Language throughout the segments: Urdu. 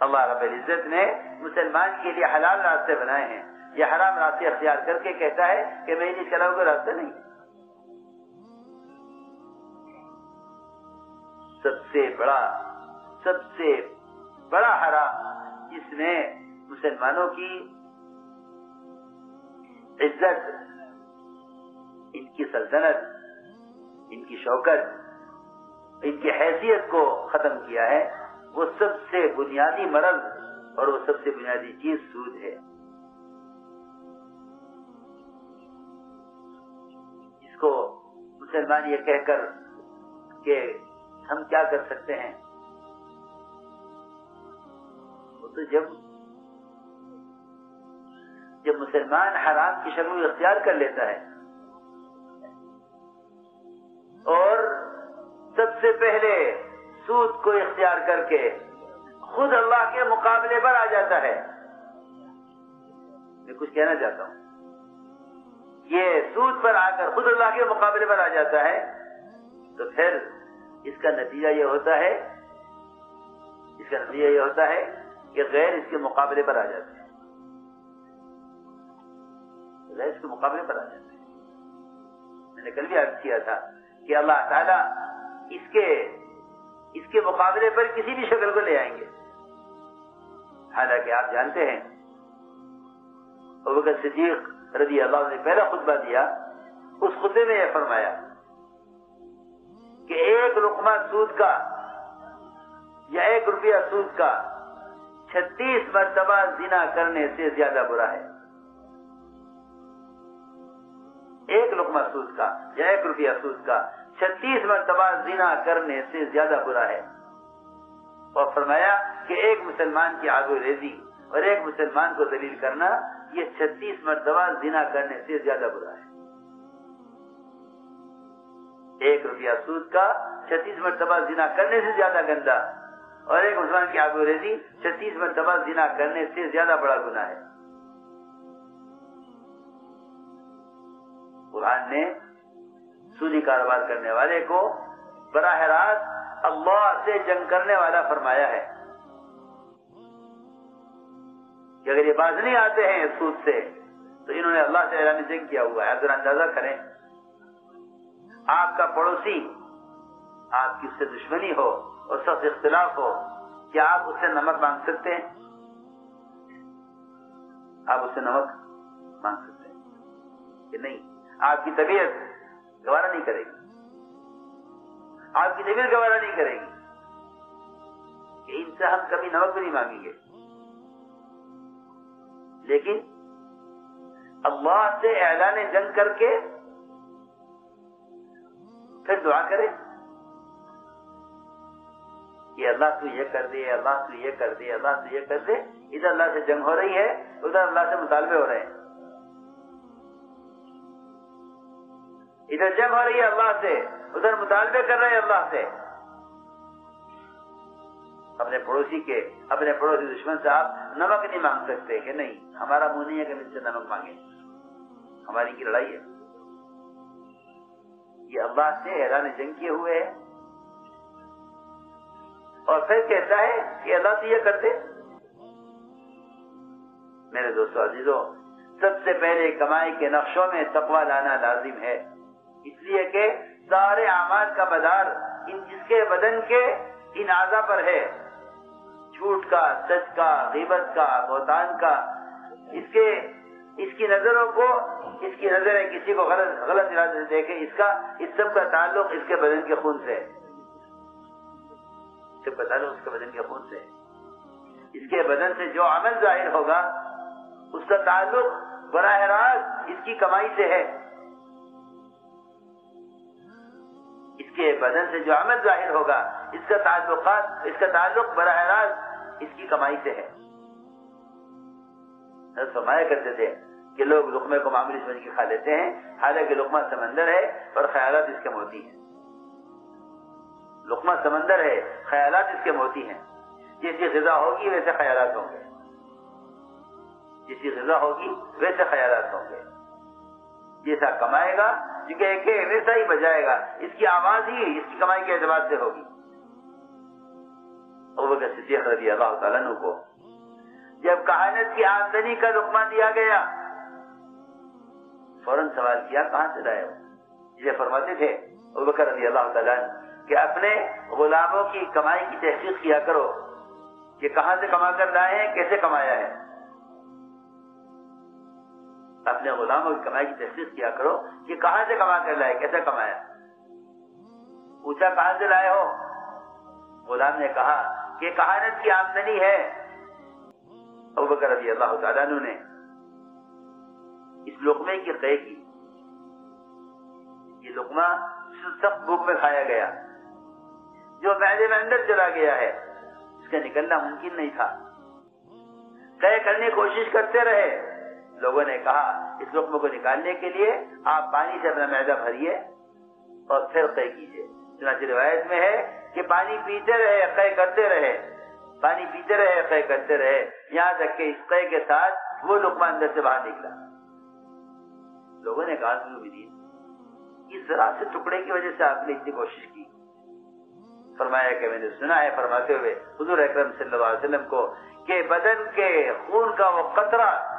اللہ رب العزت نے مسلمان کے لیے حلال راستے بنائے ہیں۔ یہ حرام راستے اختیار کر کے کہتا ہے کہ میں نہیں چلاؤں گا، راستہ نہیں۔ سب سے بڑا، سب سے بڑا حرام جس نے مسلمانوں کی عزت، ان کی سلطنت۔ کی شوکت، ان کی حیثیت کو ختم کیا ہے، وہ سب سے بنیادی مرض اور وہ سب سے بنیادی چیز سود ہے۔ اس کو مسلمان یہ کہہ کر کہ ہم کیا کر سکتے ہیں؟ وہ تو جب جب مسلمان حرام کی شکل اختیار کر لیتا ہے سب سے پہلے سود کو اختیار کر کے خود اللہ کے مقابلے پر آ جاتا ہے۔ میں کچھ کہنا چاہتا ہوں۔ یہ سود پر آ کر خود اللہ کے مقابلے پر آ جاتا ہے تو پھر اس کا نتیجہ یہ ہوتا ہے، اس کا نتیجہ یہ ہوتا ہے کہ غیر اس کے مقابلے پر آ جاتے ہیں غیر اس کے مقابلے پر آ جاتے ہیں میں نے کل بھی عرض کیا تھا کہ اللہ تعالیٰ اس کے اس کے مقابلے پر کسی بھی شکل کو لے آئیں گے۔ حالانکہ آپ جانتے ہیں ابکر صدیق رضی اللہ نے پہلا خطبہ دیا، اس خطبے میں یہ فرمایا کہ ایک رقمہ سود کا یا ایک روپیہ سود کا چھتیس مرتبہ زنا کرنے سے زیادہ برا ہے۔ ایک لقمہ سود کا یا ایک روپیہ سود کا چھتیس مرتبہ زنا کرنے سے زیادہ برا ہے۔ اور فرمایا کہ ایک مسلمان کی آگو ریزی اور ایک مسلمان کو دلیل کرنا یہ چھتیس مرتبہ زنا کرنے سے زیادہ برا ہے۔ ایک روپیہ سود کا چھتیس مرتبہ زنا کرنے سے زیادہ گندا اور ایک مسلمان کی آگو ریزی چھتیس مرتبہ زنا کرنے سے زیادہ بڑا گناہ ہے۔ قرآن نے سودی کاروبار کرنے والے کو براہ راست اللہ سے جنگ کرنے والا فرمایا ہے۔ کہ اگر یہ باز نہیں آتے ہیں سود سے، تو انہوں نے اللہ سے اعلان جنگ کیا ہوا ہے۔ اگر اندازہ کریں۔ آپ کا پڑوسی آپ کی اس سے دشمنی ہو اور سخت اختلاف ہو، کیا آپ اس سے نمک مانگ سکتے ہیں؟ آپ اس سے نمک مانگ سکتے ہیں کہ نہیں؟ آپ کی طبیعت گوارا نہیں کرے گی۔ آپ کی طبیعت گوارا نہیں کرے گی۔ کہ ان سے ہم کبھی نمک بھی نہیں مانگیں گے۔ لیکن اللہ سے اعلان جنگ کر کے پھر دعا کرے کہ اللہ تو یہ کر دے، اللہ تو یہ کر دے، اللہ تو یہ کر دے۔ ادھر اللہ سے جنگ ہو رہی ہے، ادھر اللہ سے مطالبے ہو رہے ہیں۔ ادھر جنگ ہو رہی ہے اللہ سے، ادھر مطالبے کر رہے ہیں اللہ سے۔ اپنے پڑوسی کے، اپنے پڑوسی دشمن سے آپ نمک نہیں مانگ سکتے کہ نہیں، ہمارا منہ نہیں ہے کہ مجھ سے نمک مانگے ہماری کی لڑائی ہے۔ یہ اللہ سے حیران جنگ کیے ہوئے ہے۔ اور پھر کہتا ہے کہ اللہ سے یہ کرتے میرے دوستو عزیزوں سب سے پہلے کمائی کے نقشوں میں تقوی لانا لازم ہے۔ اس لیے کہ سارے اعمال کا بدار ان جس کے بدن کے ان اعضا پر ہے۔ جھوٹ کا، سچ کا، غیبت کا، بہتان کا۔ اس کے، اس کی نظروں کو، اس کی نظریں کسی کو غلط غلط ارادے سے دیکھے، اس کا، اس سب کا تعلق اس کے بدن کے خون سے سب کا تعلق اس کے بدن کے خون سے اس کے بدن سے جو عمل ظاہر ہوگا، اس کا تعلق براہ راست اس کی کمائی سے ہے۔ کے بدن سے جو عمل ظاہر ہوگا، اس کا تعلقات، اس کا تعلق براہ راست اس کی کمائی سے ہے۔ فرمایا کرتے تھے کہ لوگ لقمے کو معمولی سمجھ کے کھا لیتے ہیں، حالانکہ لقمہ سمندر ہے اور خیالات اس کے موتی ہیں۔ لقمہ سمندر ہے، خیالات اس کے موتی ہیں۔ جیسی غذا ہوگی ویسے خیالات ہوں گے۔ جیسی غذا ہوگی ویسے خیالات ہوں گے۔ جیسا کمائے گا کیونکہ ایک ویسا ہی بجائے گا۔ اس کی آواز ہی، اس کی کمائی کے اعتبار سے ہوگی۔ ابوبکر صدیق رضی اللہ تعالیٰ عنہ کو جب کہانت کی آمدنی کا رقمہ دیا گیا، فوراً سوال کیا، کہاں سے لائے ہو یہ فرماتے تھے بکر رضی اللہ تعالیٰ کہ اپنے غلاموں کی کمائی کی تحقیق کیا کرو، کہ کہاں سے کما کر لائے ہیں، کیسے کمایا ہے؟ اپنے غلاموں کی کمائی کی تحقیق کیا کرو کہ کہاں سے کما کر لائے، کیسے کمایا پوچھا کہاں سے لائے ہو؟ غلام نے کہا کہ کہانت کی آمدنی ہے۔ بکر رضی اللہ تعالیٰ نے اس لقمے کی قے کی۔ یہ لقمہ سخت بھوک میں کھایا گیا، جو معدے میں اندر چلا گیا ہے۔ اس کا نکلنا ممکن نہیں تھا۔ طے کرنے کی کوشش کرتے رہے۔ لوگوں نے کہا اس لقمے کو نکالنے کے لیے آپ پانی سے اپنا معدہ بھریے اور پھر قے کیجیے۔ چنانچہ روایت میں ہے کہ پانی پیتے رہے، قے کرتے رہے۔ پانی پیتے رہے، قے کرتے رہے۔ یہاں تک کہ اس قے کے ساتھ وہ لقمہ اندر سے باہر نکلا۔ لوگوں نے کہا اس ذرا سے ٹکڑے کی وجہ سے آپ نے اتنی کوشش کی۔ فرمایا کہ میں نے سنا ہے، فرماتے ہوئے حضور اکرم صلی اللہ علیہ وسلم کو کہ بدن کے خون کا وہ قطرہ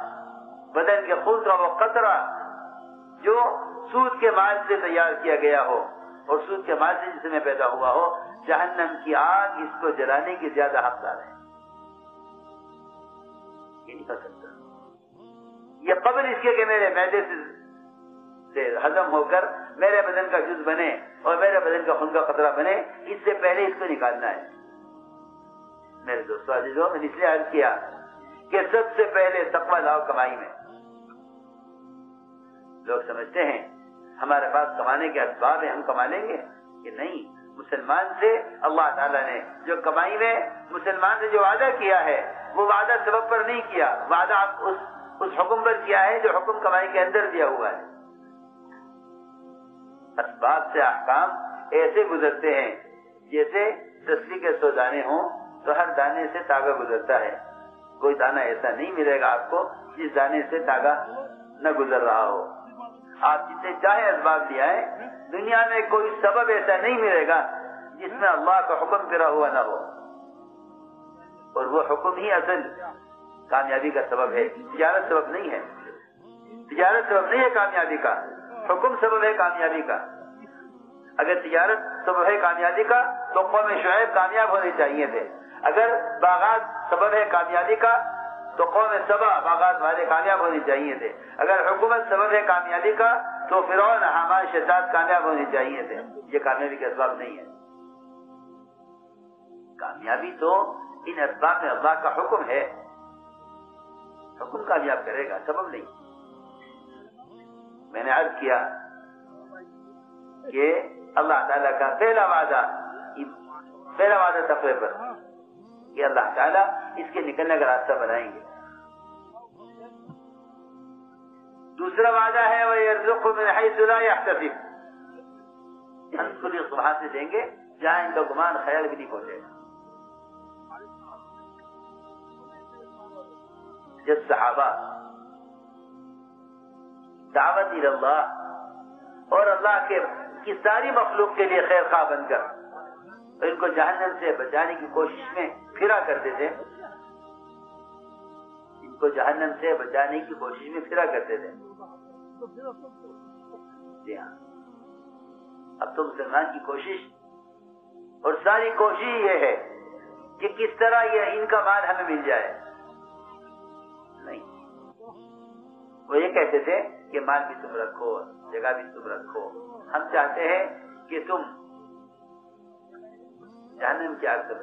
بدن کے خون کا وہ قطرہ جو سود کے مال سے تیار کیا گیا ہو اور سود کے مال سے جس میں پیدا ہوا ہو، جہنم کی آگ اس کو جلانے کی زیادہ حقدار ہے۔ یہ نہیں کر سکتا۔ یہ قبل اس کے کہ میرے میدے سے سے ہزم ہو کر میرے بدن کا جز بنے اور میرے بدن کا خون کا خطرہ بنے، اس سے پہلے اس کو نکالنا ہے۔ میرے دوستوں عزیزوں میں نے اس لیے عرض کیا کہ سب سے پہلے تقوی لاؤ کمائی میں۔ لوگ سمجھتے ہیں ہمارے پاس کمانے کے اسباب ہیں ہم کما لیں گے؟ کہ نہیں مسلمان سے اللہ تعالیٰ نے جو کمائی میں مسلمان سے جو وعدہ کیا ہے وہ وعدہ سبب پر نہیں کیا۔ وعدہ اس, اس حکم پر کیا ہے جو حکم کمائی کے اندر دیا ہوا ہے۔ اسباب سے احکام ایسے گزرتے ہیں جیسے تسلی کے سو دانے ہوں تو ہر دانے سے تاگا گزرتا ہے۔ کوئی دانا ایسا نہیں ملے گا آپ کو جس دانے سے تاگا نہ گزر رہا ہو۔ آپ جتنے چاہے اسباب لے آئے دنیا میں کوئی سبب ایسا نہیں ملے گا جس میں اللہ کا حکم کرا ہوا نہ ہو۔ اور وہ حکم ہی اصل کامیابی کا سبب ہے۔ تجارت سبب نہیں ہے۔ تجارت سبب نہیں ہے کامیابی کا۔ حکم سبب ہے کامیابی کا۔ اگر تجارت سبب ہے کامیابی کا، تو قوم شعیب کامیاب ہونے چاہیے تھے۔ اگر باغات سبب ہے کامیابی کا تو قوم سبا باغات والے کامیاب ہونے چاہیے تھے۔ اگر حکومت سبب ہے کامیابی کا تو فرعون حمان شداد کامیاب ہونے چاہیے تھے۔ یہ کامیابی کا اسباب نہیں ہے۔ کامیابی تو ان اسباب میں اللہ کا حکم ہے۔ حکم کامیاب کرے گا، سبب نہیں۔ میں نے عرض کیا کہ اللہ تعالیٰ کا پہلا وعدہ پہلا وعدہ تقوی پر۔ کہ اللہ تعالیٰ اس کے نکلنے کا راستہ بنائیں گے۔ دوسرا وعدہ ہے وہ ہم اس کو لیے وہاں سے دیں گے، جہاں ان کا گمان خیال بھی نہیں پہنچے گا۔ جب صحابہ دعوت اللہ اور اللہ کے کی ساری مخلوق کے لیے خیر خواہ بن کر ان کو جہنم سے بچانے کی کوشش میں پھرا کرتے تھے کو جہنم سے بچانے کی کوشش میں پھرا کرتے تھے۔ جی ہاں۔ اب تو مسلمان کی کوشش اور ساری کوشش یہ ہے کہ کس طرح یہ ان کا مال ہمیں مل جائے۔ نہیں۔ وہ یہ کہتے تھے کہ مال بھی تم رکھو جگہ بھی تم رکھو۔ ہم چاہتے ہیں کہ تم جہنم کیا کر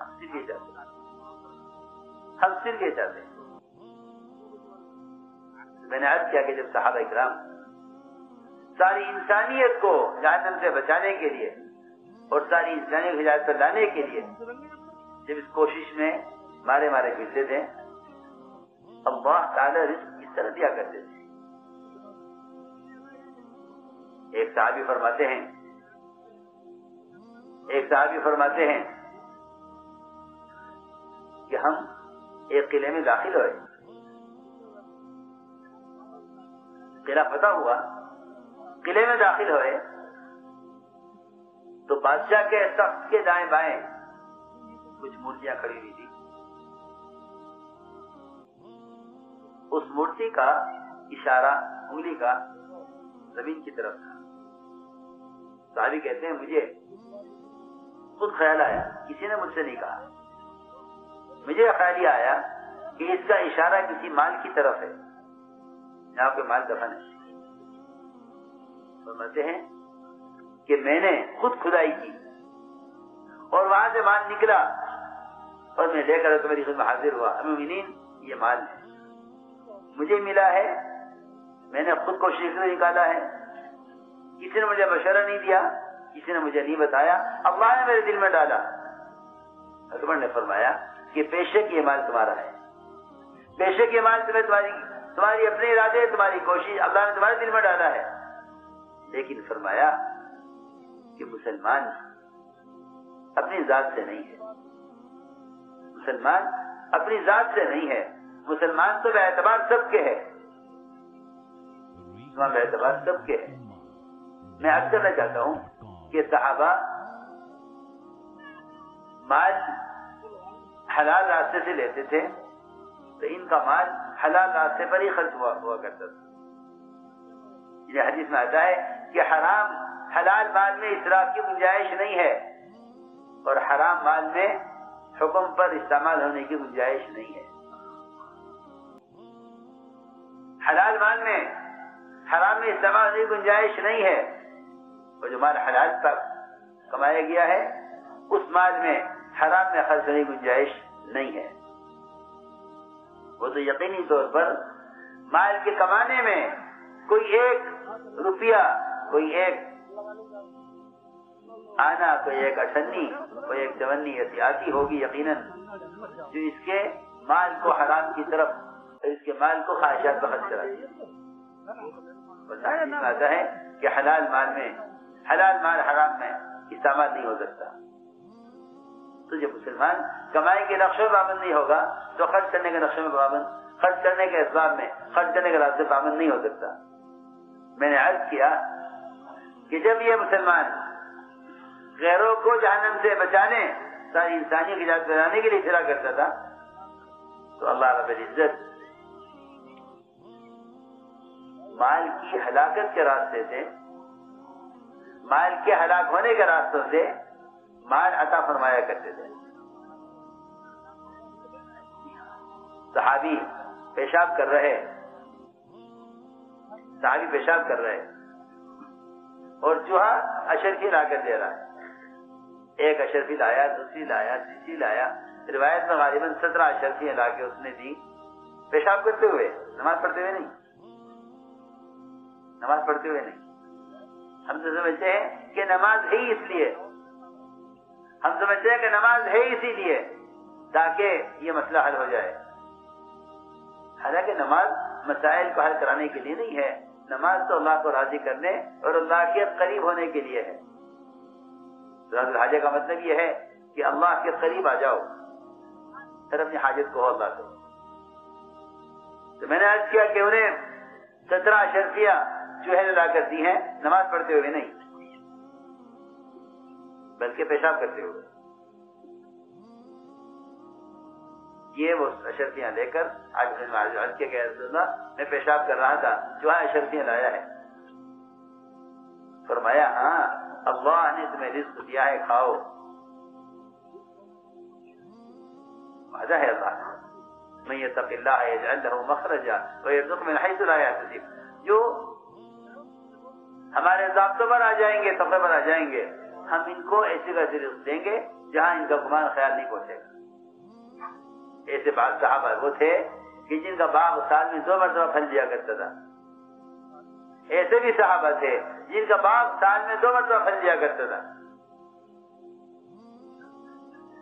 ہم صرف یہ چاہتے ہم صرف چاہتے ہیں۔ میں نے عرض کیا کہ جب صحابہ اکرام ساری انسانیت کو جہنم سے بچانے کے لیے اور ساری انسانیت ہدایت پر لانے کے لیے جب اس کوشش میں مارے مارے پھرتے تھے، اللہ تعالی رزق اس طرح دیا کرتے تھے۔ ایک صحابی فرماتے ہیں، ایک صحابی فرماتے ہیں کہ ہم ایک قلعے میں داخل ہوئے۔ قلعہ پتا ہوا؟ قلعے میں داخل ہوئے۔ تو بادشاہ کے سخت کے دائیں بائیں کچھ مورتیاں کھڑی ہوئی تھی۔ اس مورتی کا اشارہ انگلی کا زمین کی طرف تھا۔ صحابی کہتے ہیں، مجھے خود خیال آیا، کسی نے مجھ سے نہیں کہا۔ مجھے خیال یہ آیا کہ اس کا اشارہ کسی مال کی طرف ہے جہاں پہ مال دفن ہے۔ فرماتے ہیں کہ میں نے خود کھدائی کی اور وہاں سے مال نکلا اور میں لے کر تو میری خود میں حاضر ہوا۔ امین یہ مال ہے۔ مجھے ملا ہے، میں نے خود کو شیخ نکالا ہے۔ کسی نے مجھے مشورہ نہیں دیا، کسی نے مجھے نہیں بتایا۔ اللہ نے میرے دل میں ڈالا۔ اکبر نے فرمایا کہ پیشے یہ مال تمہارا ہے۔ پیشے یہ مال تمہیں تمہاری تمہاری اپنے ارادے، تمہاری کوشش اللہ نے تمہارے دل میں ڈالا ہے۔ لیکن فرمایا کہ مسلمان اپنی ذات سے نہیں ہے۔ مسلمان اپنی ذات سے نہیں ہے۔ مسلمان تو بے اعتبار سب کے ہے۔ بے اعتبار سب کے ہے۔ میں اب کرنا چاہتا ہوں کہ صحابہ مال حلال راستے سے لیتے تھے تو ان کا مال حلال راستے پر ہی خرچ ہوا ہوا کرتا تھا۔ یہ حدیث میں آتا ہے کہ حرام حلال مال میں اسراف کی گنجائش نہیں ہے اور حرام مال میں حکم پر استعمال ہونے کی گنجائش نہیں ہے۔ حلال مال میں حرام میں استعمال ہونے کی گنجائش نہیں ہے۔ اور جو مال حلال تک کمایا گیا ہے، اس مال میں حرام میں خرچ ہونے کی گنجائش نہیں ہے۔ وہ تو یقینی طور پر مال کے کمانے میں کوئی ایک روپیہ، کوئی ایک آنا، کوئی ایک اٹھنی، کوئی ایک چونی احتیاطی ہوگی یقیناً جو اس کے مال کو حرام کی طرف، اس کے مال کو خواہشات پر خرچ کرا دیا ہے کہ حلال مال میں، حلال مال حرام میں استعمال نہیں ہو سکتا۔ تو جب مسلمان کمائی کے نقشے میں پابند نہیں ہوگا تو خرچ کرنے کے نقشے میں پابند، خرچ کرنے کے اسباب میں، خرچ کرنے کے راستے پابند نہیں ہو سکتا۔ میں نے عرض کیا کہ جب یہ مسلمان غیروں کو جہنم سے بچانے، ساری انسانی کی جات بنانے کے لیے پھرا کرتا تھا، تو اللہ رب العزت مال کی ہلاکت کے راستے سے، مال کے ہلاک ہونے کے راستوں سے مال عطا فرمایا کرتے تھے۔ صحابی پیشاب کر رہے صحابی پیشاب کر رہے اور چوہا اشرفی لا کر دے رہا ہے۔ ایک اشرفی لایا، دوسری لایا، تیسری لایا۔ روایت میں غالباً سترہ اشرفی لا کے، اس نے دی۔ پیشاب کرتے ہوئے، نماز پڑھتے ہوئے نہیں۔ نماز پڑھتے ہوئے نہیں۔ ہم تو سمجھتے ہیں کہ نماز ہے اس لیے۔ ہم سمجھتے ہیں کہ نماز ہے اسی لیے، تاکہ یہ مسئلہ حل ہو جائے۔ حالانکہ نماز مسائل کو حل کرانے کے لیے نہیں ہے۔ نماز تو اللہ کو راضی کرنے اور اللہ کے قریب ہونے کے لیے ہے۔ الحاجہ کا مطلب یہ ہے کہ اللہ کے قریب آ جاؤ۔ پھر اپنی حاجت کو اللہ کو تو میں نے عرض کیا کہ انہیں سترہ اشرفیہ چوہے لا کر دی ہیں، نماز پڑھتے ہوئے نہیں۔ بلکہ پیشاب کرتے ہوئے۔ یہ وہ اشرفیاں لے کر آج عرض کیا کہ میں پیشاب کر رہا تھا چوہا اشرفیاں لایا ہے۔ فرمایا ہاں اللہ نے تمہیں رزق دیا ہے، کھاؤ۔ مزہ ہے اللہ؟ میں یہ تق اللہ یجعل له مخرجا ويرزق من حيث لا يحتسب جو ہمارے ضابطوں پر آ جائیں گے تقوی پر آ جائیں گے ہم ان کو ایسی کا رزق دیں گے جہاں ان کا گمان خیال نہیں پہنچے گا۔ ایسے بعض صحابہ وہ تھے کہ جن کا باغ سال میں دو مرتبہ پھل دیا کرتا تھا۔ ایسے بھی صحابہ تھے جن کا باغ سال میں دو مرتبہ پھل دیا کرتا تھا۔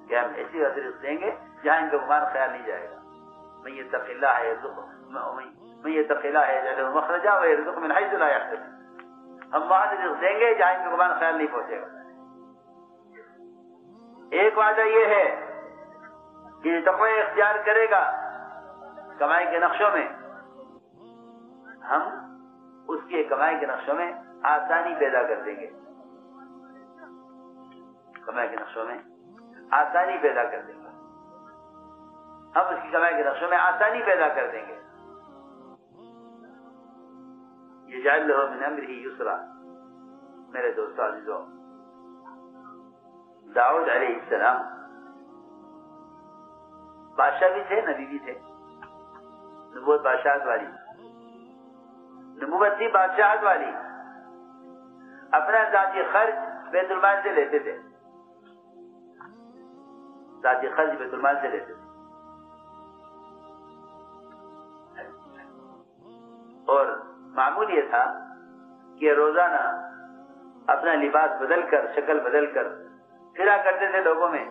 کہ ہم ایسی رزق دیں گے جہاں ان کا گمان خیال نہیں جائے گا۔ میں یہ تقیلہ ہے میں یہ تقیلہ ہے مخرجہ وہ رزق ہم وہاں رزق دیں گے جہاں ان کا گمان خیال نہیں پہنچے گا۔ ایک وعدہ یہ ہے کہ تقوی اختیار کرے گا کمائی کے نقشوں میں۔ ہم اس کے کمائی کے نقشوں میں آسانی پیدا کر دیں گے۔ کمائی کے نقشوں میں آسانی پیدا کر دیں گے۔ ہم اس کی کمائی کے نقشوں میں آسانی پیدا کر دیں گے۔ یہ جائل لو من امر ہی یسرا۔ میرے دوست عزیزوں داؤد علیہ السلام۔ بادشاہ بھی تھے، نبی بھی تھے۔ نبوت بادشاہت والی۔ نبوت تھی بادشاہت والی۔ اپنا ذاتی خرچ بیت المال سے لیتے تھے۔ ذاتی خرچ بیت المال سے لیتے تھے۔ اور معمول یہ تھا کہ روزانہ اپنا لباس بدل کر، شکل بدل کر پھرا کرتے تھے لوگوں میں۔